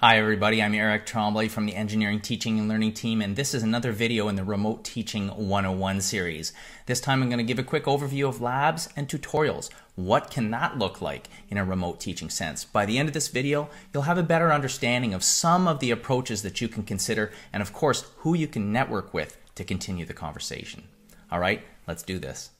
Hi everybody, I'm Eric Tremblay from the Engineering Teaching and Learning team and this is another video in the Remote Teaching 101 series. This time I'm going to give a quick overview of labs and tutorials. What can that look like in a remote teaching sense? By the end of this video, you'll have a better understanding of some of the approaches that you can consider and of course who you can network with to continue the conversation. Alright, let's do this.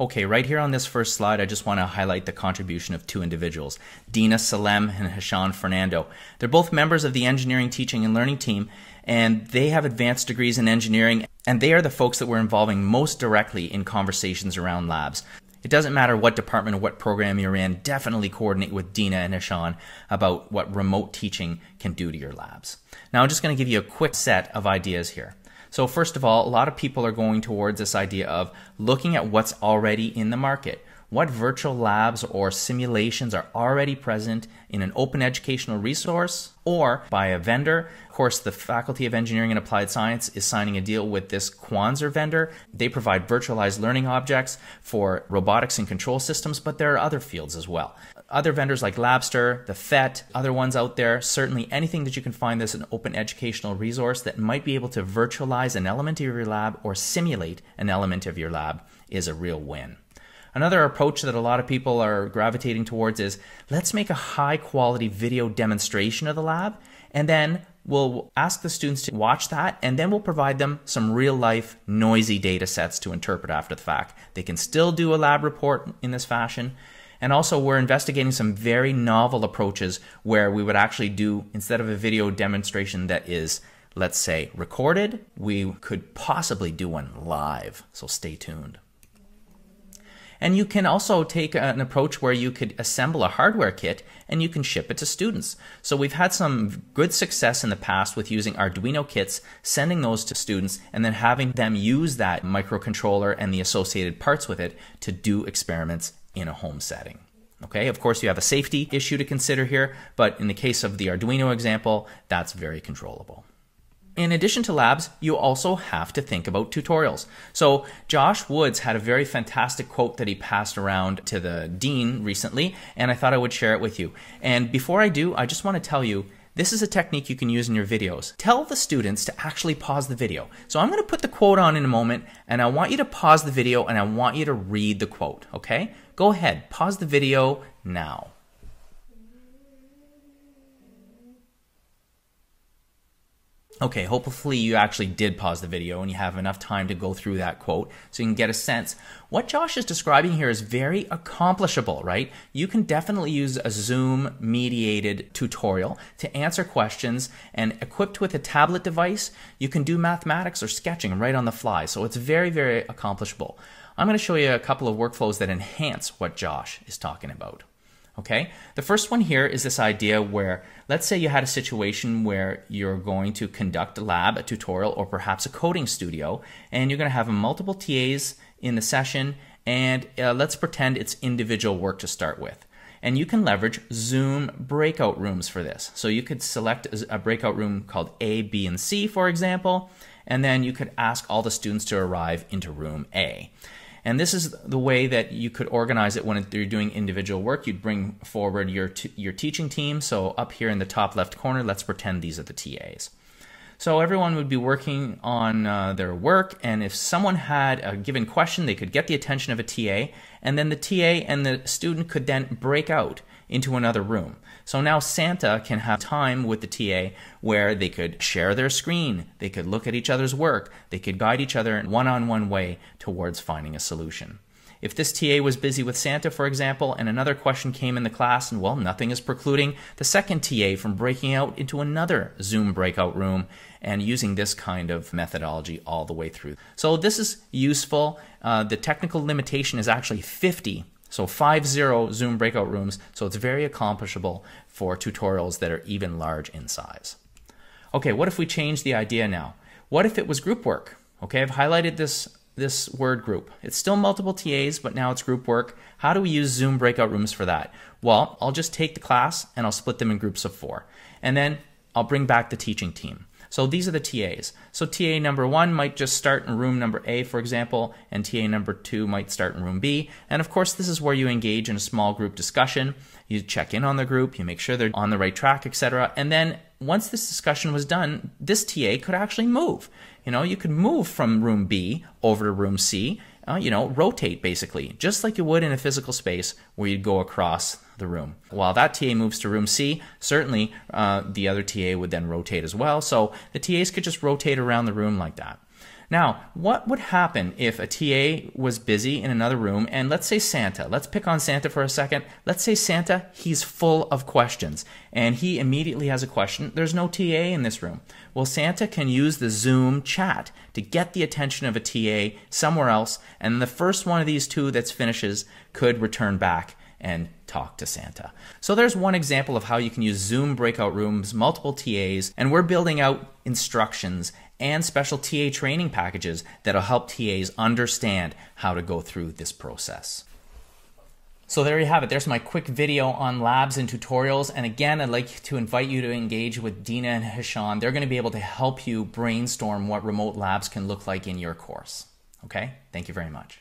Okay, right here on this first slide, I just want to highlight the contribution of two individuals, Deena Salem and Heshan Fernando. They're both members of the engineering teaching and learning team, and they have advanced degrees in engineering, and they are the folks that we're involving most directly in conversations around labs. It doesn't matter what department or what program you're in, definitely coordinate with Deena and Heshan about what remote teaching can do to your labs. Now, I'm just going to give you a quick set of ideas here. So, first of all, a lot of people are going towards this idea of looking at what's already in the market. What virtual labs or simulations are already present in an open educational resource or by a vendor? Of course, the Faculty of Engineering and Applied Science is signing a deal with this Quanser vendor. They provide virtualized learning objects for robotics and control systems, but there are other fields as well other vendors like Labster, the PhET, other ones out there, certainly anything that you can find that's an open educational resource that might be able to virtualize an element of your lab or simulate an element of your lab is a real win. Another approach that a lot of people are gravitating towards is let's make a high quality video demonstration of the lab and then we'll ask the students to watch that and then we'll provide them some real life noisy data sets to interpret after the fact. They can still do a lab report in this fashion and also, we're investigating some very novel approaches where we would actually do, instead of a video demonstration that is, let's say, recorded, we could possibly do one live. So stay tuned. And you can also take an approach where you could assemble a hardware kit and you can ship it to students. So we've had some good success in the past with using Arduino kits, sending those to students, and then having them use that microcontroller and the associated parts with it to do experiments in a home setting. Okay, of course, you have a safety issue to consider here, but in the case of the Arduino example, that's very controllable. In addition to labs, you also have to think about tutorials. So, Josh Woods had a very fantastic quote that he passed around to the dean recently, and I thought I would share it with you. And before I do, I just want to tell you this is a technique you can use in your videos. Tell the students to actually pause the video. So I'm going to put the quote on in a moment, and I want you to pause the video and I want you to read the quote, okay? Go ahead, pause the video now. Okay, hopefully you actually did pause the video and you have enough time to go through that quote so you can get a sense. What Josh is describing here is very accomplishable, right? You can definitely use a Zoom mediated tutorial to answer questions and equipped with a tablet device, you can do mathematics or sketching right on the fly. So it's very, very accomplishable. I'm going to show you a couple of workflows that enhance what Josh is talking about. Okay, the first one here is this idea where let's say you had a situation where you're going to conduct a lab, a tutorial, or perhaps a coding studio, and you're going to have multiple TAs in the session, and uh, let's pretend it's individual work to start with. And you can leverage Zoom breakout rooms for this. So you could select a breakout room called A, B, and C, for example, and then you could ask all the students to arrive into room A. And this is the way that you could organize it when you're doing individual work. You'd bring forward your, your teaching team. So up here in the top left corner, let's pretend these are the TAs. So everyone would be working on uh, their work, and if someone had a given question, they could get the attention of a TA, and then the TA and the student could then break out into another room. So now Santa can have time with the TA where they could share their screen, they could look at each other's work, they could guide each other in one on one way towards finding a solution. If this TA was busy with Santa, for example, and another question came in the class, and well, nothing is precluding the second TA from breaking out into another Zoom breakout room and using this kind of methodology all the way through. So this is useful. Uh, the technical limitation is actually 50 so 5-0 Zoom breakout rooms, so it's very accomplishable for tutorials that are even large in size. Okay, what if we change the idea now? What if it was group work? Okay, I've highlighted this, this word group. It's still multiple TAs, but now it's group work. How do we use Zoom breakout rooms for that? Well, I'll just take the class and I'll split them in groups of four. And then I'll bring back the teaching team. So these are the TAs. So TA number one might just start in room number A, for example, and TA number two might start in room B. And of course, this is where you engage in a small group discussion. You check in on the group, you make sure they're on the right track, etc. And then once this discussion was done, this TA could actually move. You know, you could move from room B over to room C, uh, you know, rotate basically, just like you would in a physical space where you'd go across the room. While that TA moves to room C, certainly uh, the other TA would then rotate as well. So the TAs could just rotate around the room like that. Now, what would happen if a TA was busy in another room and let's say Santa, let's pick on Santa for a second. Let's say Santa, he's full of questions and he immediately has a question. There's no TA in this room. Well, Santa can use the Zoom chat to get the attention of a TA somewhere else and the first one of these two that finishes could return back and talk to Santa. So there's one example of how you can use Zoom breakout rooms, multiple TAs, and we're building out instructions and special TA training packages that'll help TAs understand how to go through this process. So there you have it. There's my quick video on labs and tutorials. And again, I'd like to invite you to engage with Deena and Heshan. They're going to be able to help you brainstorm what remote labs can look like in your course. Okay? Thank you very much.